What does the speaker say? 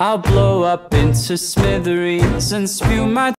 I'll blow up into smithereens and spew my